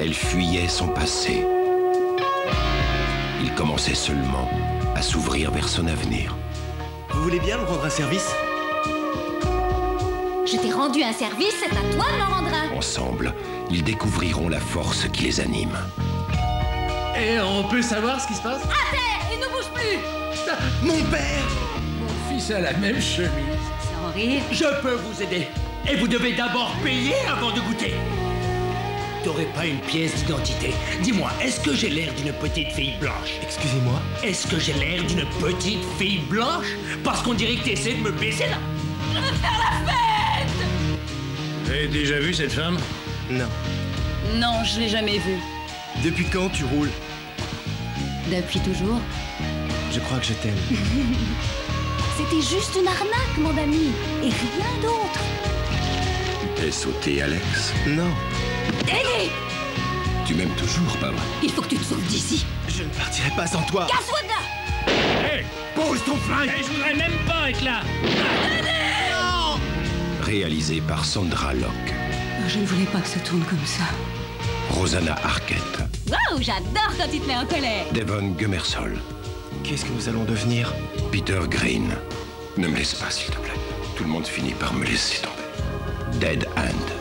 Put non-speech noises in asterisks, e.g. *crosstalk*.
Elle fuyait son passé. Il commençait seulement à s'ouvrir vers son avenir. Vous voulez bien me rendre un service? Je t'ai rendu un service, c'est à toi de m'en rendre un. Ensemble, ils découvriront la force qui les anime. Et on peut savoir ce qui se passe? À terre et ne bouge plus *laughs* Mon père Mon fils a la même chemise. Sans rire. Je peux vous aider. Et vous devez d'abord payer avant de goûter. T'aurais pas une pièce d'identité Dis-moi, est-ce que j'ai l'air d'une petite fille blanche? Excusez-moi Est-ce que j'ai l'air d'une petite fille blanche? Parce qu'on dirait que t'essaies de me baiser là. Je veux faire la fête Vous avez déjà vu cette femme? Non. Non, je l'ai jamais vu. Depuis quand tu roules? Depuis toujours. Je crois que je t'aime. *laughs* C'était juste une arnaque, mon ami. Et rien d'autre. T'es sauté, Alex? Non. Hé Tu m'aimes toujours, pas vrai Il faut que tu te sauves d'ici. Je ne partirai pas sans toi. Casse-toi de là Hé Pose ton flingue Je voudrais même pas être là Réalisé par Sandra Locke, Je ne voulais pas que ça tourne comme ça. Rosanna Arquette, Wow, j'adore quand tu te mets en colère. Devon Gumersol, Qu'est-ce que nous allons devenir Peter Green. Ne me laisse pas, s'il te plaît. Tout le monde finit par me laisser tomber. Dead Hand.